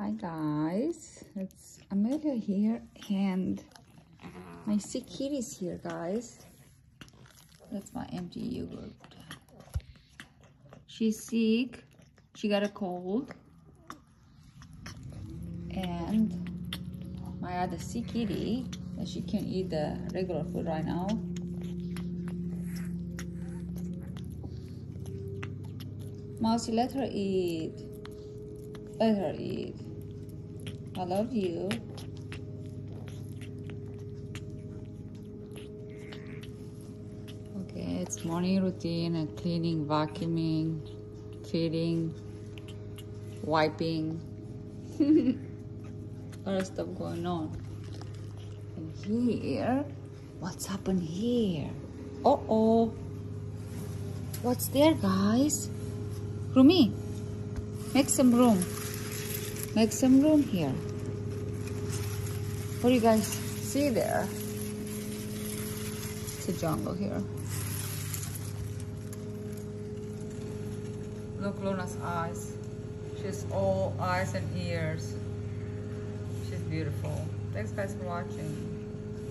Hi guys, it's Amelia here and my sick kitty is here guys. That's my empty yogurt. She's sick, she got a cold and my other sick kitty that she can eat the regular food right now. Mousy, let her eat. Let her eat. I love you. Okay, it's morning routine and cleaning, vacuuming, feeding, wiping. a lot of stuff going on. And here, what's happened here? Uh oh. What's there, guys? Rumi, make some room. Make some room here. What do you guys see there? It's a jungle here. Look Luna's eyes. She's all eyes and ears. She's beautiful. Thanks guys for watching.